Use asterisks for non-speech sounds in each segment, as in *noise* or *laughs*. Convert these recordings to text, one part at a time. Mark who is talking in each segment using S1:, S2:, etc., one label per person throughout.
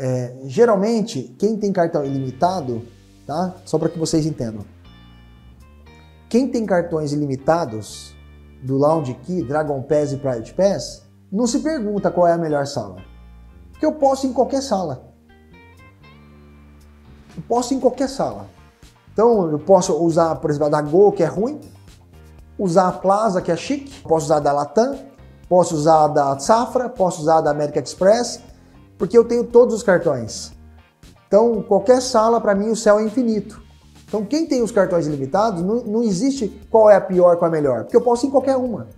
S1: É, geralmente, quem tem cartão ilimitado, tá? Só para que vocês entendam. Quem tem cartões ilimitados do Lounge Key, Dragon Pass e Private Pass, não se pergunta qual é a melhor sala. Porque eu posso ir em qualquer sala. Eu posso ir em qualquer sala. Então, eu posso usar, por exemplo, a da Go, que é ruim, usar a Plaza, que é chique, posso usar a da Latam, posso usar a da Safra, posso usar a da American Express, porque eu tenho todos os cartões. Então, qualquer sala, para mim, o céu é infinito. Então, quem tem os cartões ilimitados, não, não existe qual é a pior, qual é a melhor, porque eu posso ir em qualquer uma.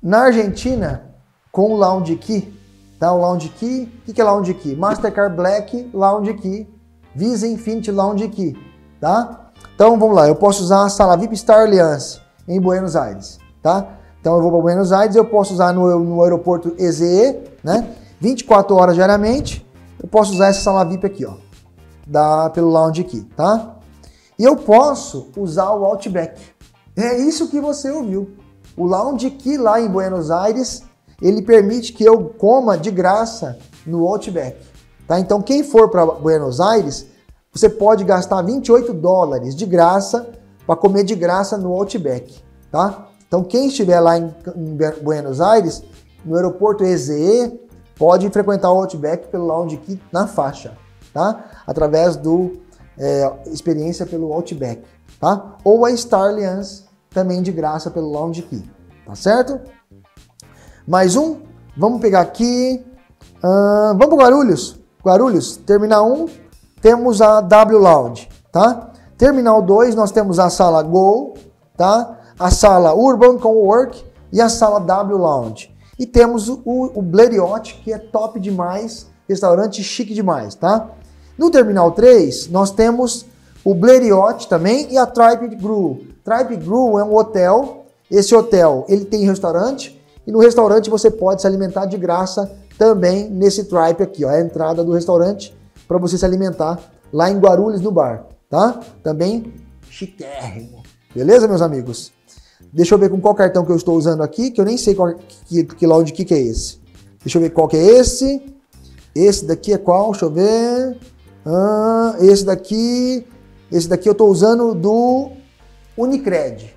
S1: Na Argentina, com o Lounge Key, tá? O Lounge Key, o que é Lounge Key? Mastercard Black Lounge Key, Visa Infinity Lounge Key, tá? Então vamos lá, eu posso usar a sala VIP Star Alliance em Buenos Aires, tá? Então eu vou para Buenos Aires, eu posso usar no, no aeroporto EZE, né? 24 horas diariamente, eu posso usar essa sala VIP aqui, ó, da, pelo Lounge Key, tá? E eu posso usar o Outback. É isso que você ouviu. O Lounge Key lá em Buenos Aires, ele permite que eu coma de graça no Outback. Tá? Então, quem for para Buenos Aires, você pode gastar 28 dólares de graça para comer de graça no Outback. Tá? Então, quem estiver lá em, em Buenos Aires, no aeroporto EZE, pode frequentar o Outback pelo Lounge Key na faixa, tá? Através do é, experiência pelo Outback, tá? Ou a Star Alliance também de graça pelo Lounge Key, tá certo? Mais um, vamos pegar aqui, uh, vamos para Guarulhos, Guarulhos, terminal 1, temos a W Lounge, tá? Terminal 2, nós temos a sala Go, tá? A sala Urban Cowork e a sala W Lounge. E temos o, o Blériot, que é top demais, restaurante chique demais, tá? No Terminal 3, nós temos o Blériot também e a Tribe Brew. Tribe Brew é um hotel. Esse hotel ele tem restaurante e no restaurante você pode se alimentar de graça também nesse Tribe aqui, ó, é a entrada do restaurante para você se alimentar lá em Guarulhos no bar, tá? Também chiquérrimo. Beleza, meus amigos? Deixa eu ver com qual cartão que eu estou usando aqui, que eu nem sei qual que, que que, que é esse. Deixa eu ver qual que é esse. Esse daqui é qual? Deixa eu ver. Ah, esse daqui. Esse daqui eu estou usando do Unicred.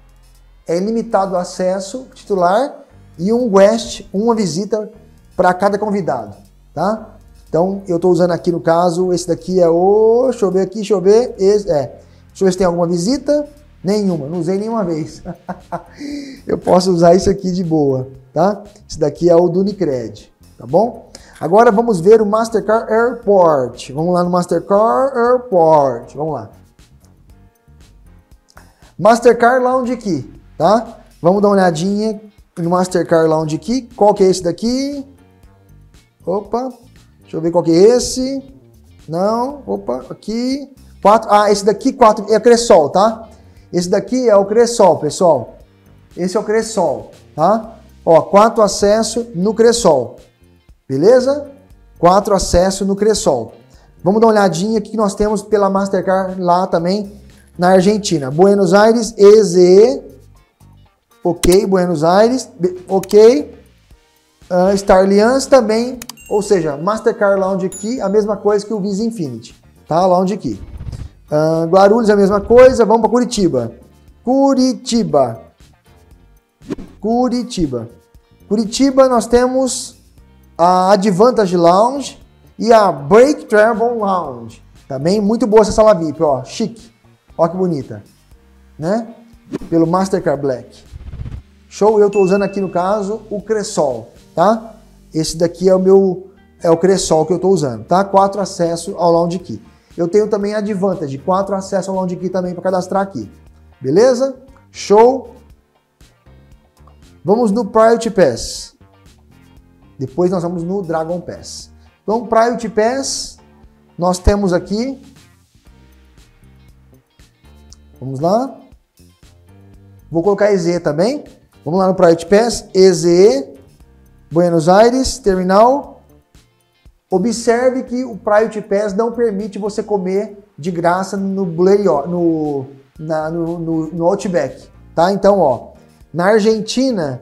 S1: É ilimitado acesso titular e um guest, uma visita para cada convidado, tá? Então, eu estou usando aqui no caso, esse daqui é o, deixa eu ver aqui, deixa eu ver, esse, é, deixa eu ver se tem alguma visita, nenhuma, não usei nenhuma vez. *laughs* eu posso usar isso aqui de boa, tá? Esse daqui é o do Unicred, tá bom? Agora vamos ver o Mastercard Airport. Vamos lá no Mastercard Airport, vamos lá. Mastercard Lounge Key, tá? Vamos dar uma olhadinha no Mastercard Lounge Key. Qual que é esse daqui? Opa, deixa eu ver qual que é esse. Não, opa, aqui. Quatro, ah, esse daqui quatro, é o Cressol, tá? Esse daqui é o Cressol, pessoal. Esse é o Cressol, tá? Ó, quatro acesso no Cressol. Beleza? Quatro acesso no Cressol. Vamos dar uma olhadinha aqui que nós temos pela Mastercard lá também na Argentina. Buenos Aires, EZE. Ok, Buenos Aires. Ok. Uh, Alliance também. Ou seja, Mastercard Lounge aqui, a mesma coisa que o Visa Infinity. Tá? Lounge aqui. Uh, Guarulhos a mesma coisa. Vamos para Curitiba. Curitiba. Curitiba. Curitiba nós temos a Advantage Lounge e a Break Travel Lounge. Também muito boa essa sala VIP, ó, chique. Olha que bonita, né? Pelo Mastercard Black. Show, eu estou usando aqui no caso o Cressol, tá? Esse daqui é o meu, é o Cressol que eu estou usando, tá? Quatro acessos ao Lounge Key. Eu tenho também a Advantage, quatro acessos ao Lounge Key também para cadastrar aqui. Beleza? Show. Vamos no Priority Pass. Depois nós vamos no Dragon Pass. Então, Priority Pass, nós temos aqui Vamos lá. Vou colocar EZ também. Vamos lá no Priority Pass. EZ. Buenos Aires, terminal. Observe que o Private Pass não permite você comer de graça no Blériot, no, na, no, no, no Outback, tá? Então, ó, na Argentina,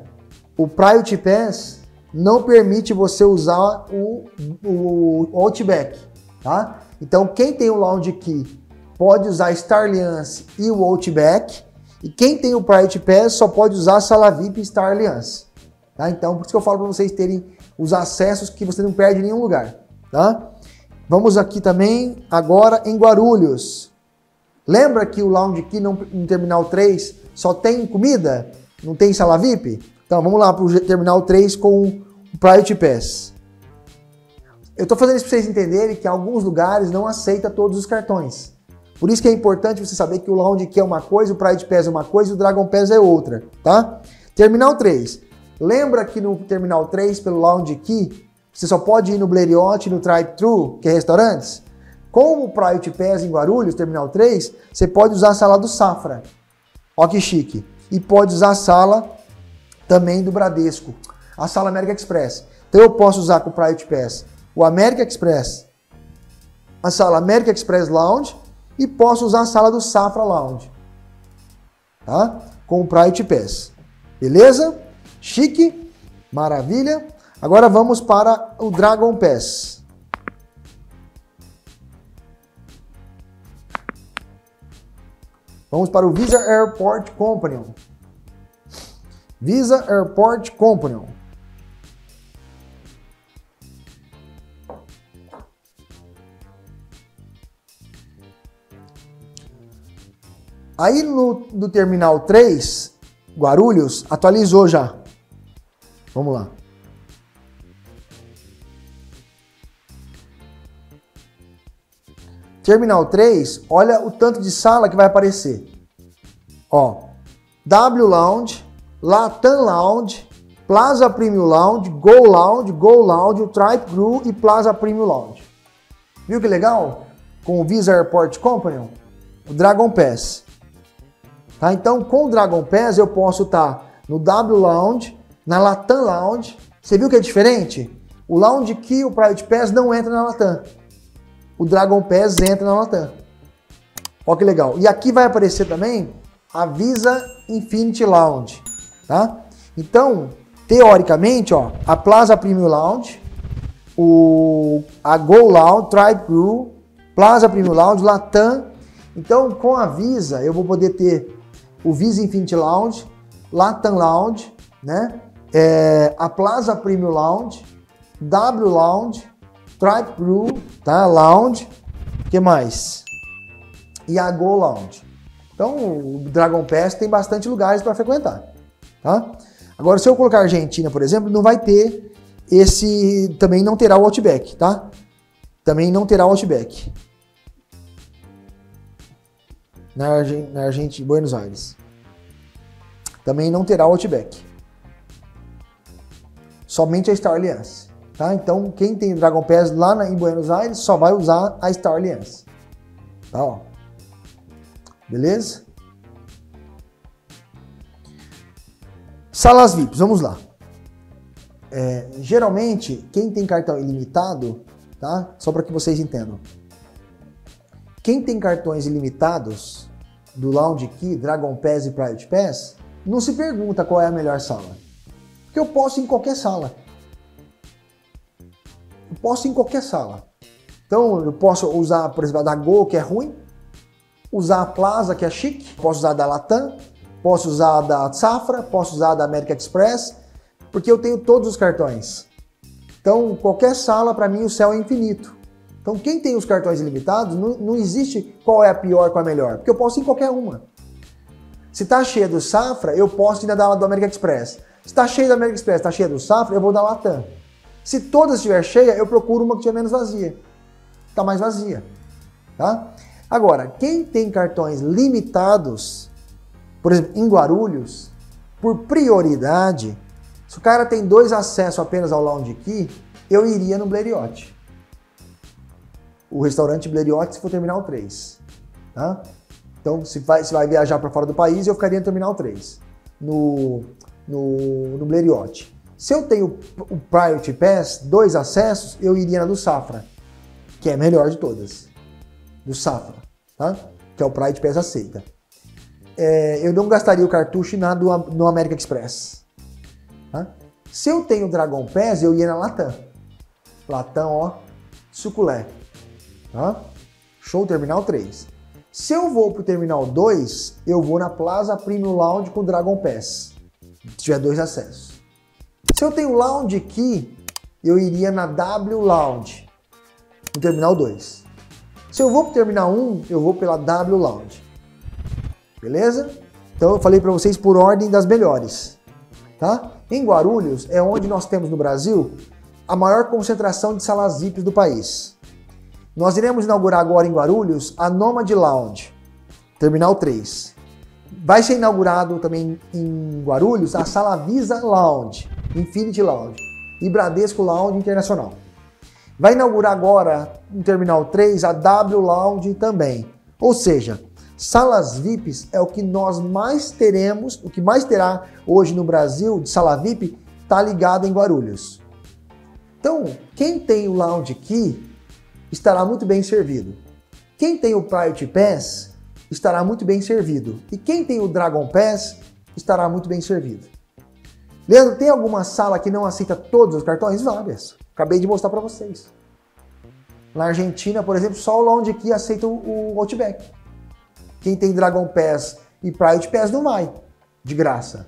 S1: o Private Pass não permite você usar o, o, o Outback, tá? Então, quem tem o Lounge Key pode usar Star Alliance e o Outback, e quem tem o Private Pass só pode usar Sala VIP e Star Alliance, tá? Então, por isso que eu falo para vocês terem os acessos que você não perde em nenhum lugar, tá? Vamos aqui também, agora em Guarulhos. Lembra que o Lounge Key no, Terminal 3 só tem comida? Não tem sala VIP? Então, vamos lá para o Terminal 3 com o Private Pass. Eu estou fazendo isso para vocês entenderem que alguns lugares não aceitam todos os cartões. Por isso que é importante você saber que o Lounge Key é uma coisa, o Private Pass é uma coisa e o Dragon Pass é outra, tá? Terminal 3. Lembra que no Terminal 3, pelo Lounge Key, você só pode ir no Blériot no Drive-Thru, que é restaurantes? Com o Private Pass em Guarulhos, Terminal 3, você pode usar a sala do Safra. Ó que chique. E pode usar a sala também do Bradesco, a sala América Express. Então eu posso usar com o Private Pass o América Express, a sala América Express Lounge e posso usar a sala do Safra Lounge. Tá? Com o Private Pass. Beleza? Chique? Maravilha? Agora vamos para o Dragon Pass. Vamos para o Visa Airport Companion. Visa Airport Companion. Aí no, no Terminal 3, Guarulhos, atualizou já. Vamos lá. Terminal 3, olha o tanto de sala que vai aparecer. Ó, W Lounge, Latam Lounge, Plaza Premium Lounge, Go Lounge, Go Lounge, o Tripe Crew e Plaza Premium Lounge. Viu que legal? Com o Visa Airport Company, o Dragon Pass. Tá? Então, com o Dragon Pass eu posso estar tá no W Lounge, na Latam Lounge. Você viu que é diferente? O Lounge Key, o Private Pass não entra na Latam. O Dragon Pass entra na Latam. Olha que legal. E aqui vai aparecer também a Visa Infinity Lounge tá? Então, teoricamente, ó, a Plaza Premium Lounge, o, a Go Lounge, Tribe Crew, Plaza Premium Lounge, Latam. Então, com a Visa, eu vou poder ter o Visa Infinity Lounge, Latam Lounge, né? É, a Plaza Premium Lounge, W Lounge, Tribe Crew, tá? Lounge, que mais? E a Go Lounge. Então, o Dragon Pass tem bastante lugares para frequentar. Tá? Agora, se eu colocar Argentina, por exemplo, não vai ter esse. Também não terá o Outback, tá? Também não terá o Outback. Na, Argent... na Argentina, Buenos Aires. Também não terá Outback. Somente a Star Alliance. Tá? Então, quem tem Dragon Pass lá na, em Buenos Aires só vai usar a Star Alliance. Tá, ó. Beleza? Salas VIPs, vamos lá. É, geralmente, quem tem cartão ilimitado, tá? Só para que vocês entendam. Quem tem cartões ilimitados do Lounge Key, Dragon Pass e Private Pass, não se pergunta qual é a melhor sala. Porque eu posso ir em qualquer sala. Eu posso ir em qualquer sala. Então, eu posso usar, por exemplo, a da Go, que é ruim, usar a Plaza, que é chique, posso usar a da Latam, Posso usar da Safra, posso usar da American Express, porque eu tenho todos os cartões. Então, qualquer sala, para mim, o céu é infinito. Então, quem tem os cartões ilimitados, não, não existe qual é a pior, qual é a melhor, porque eu posso ir em qualquer uma. Se tá cheia do Safra, eu posso ainda dar do American Express. Se tá cheia da American Express, tá cheia do Safra, eu vou dar Latam. Se todas estiver cheia, eu procuro uma que estiver menos vazia. Tá mais vazia, tá? Agora, quem tem cartões limitados, por exemplo, em Guarulhos, por prioridade, se o cara tem dois acessos apenas ao Lounge Key, eu iria no Blériot. O restaurante Blériot se for terminal 3. Tá? Então, se vai, se vai viajar para fora do país, eu ficaria no terminal 3, no, no, no Blériot. Se eu tenho o Priority Pass, dois acessos, eu iria na do Safra, que é a melhor de todas. Do Safra, tá? Que é o Priority Pass aceita. É, eu não gastaria o cartucho na do, no American Express. Tá? Se eu tenho Dragon Pass, eu ia na Latam. Latam, ó, suculé. Tá? Show Terminal 3. Se eu vou para o Terminal 2, eu vou na Plaza Premium Lounge com Dragon Pass. Se tiver dois acessos. Se eu tenho Lounge Key, eu iria na W Lounge, no Terminal 2. Se eu vou para o Terminal 1, eu vou pela W Lounge. Beleza? Então eu falei para vocês por ordem das melhores. Tá? Em Guarulhos é onde nós temos no Brasil a maior concentração de salas VIPs do país. Nós iremos inaugurar agora em Guarulhos a Nomad Lounge, Terminal 3. Vai ser inaugurado também em Guarulhos a Sala Visa Lounge, Infinity Lounge e Bradesco Lounge Internacional. Vai inaugurar agora no Terminal 3 a W Lounge também. Ou seja, salas VIPs é o que nós mais teremos, o que mais terá hoje no Brasil de sala VIP, está ligado em Guarulhos. Então, quem tem o Lounge Key estará muito bem servido. Quem tem o Priority Pass estará muito bem servido. E quem tem o Dragon Pass estará muito bem servido. Leandro, tem alguma sala que não aceita todos os cartões? Várias. Acabei de mostrar para vocês. Na Argentina, por exemplo, só o Lounge Key aceita o Outback. Quem tem Dragon Pass e Priority Pass não vai, de graça.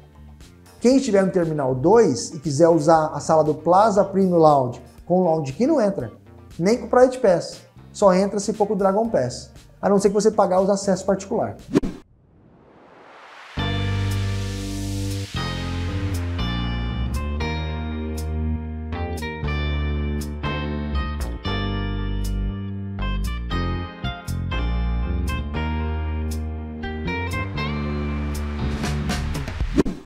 S1: Quem estiver no Terminal 2 e quiser usar a sala do Plaza Premium Lounge com o Lounge Key, não entra. Nem com o Private Pass. Só entra se for com o Dragon Pass. A não ser que você pagar os acessos particulares.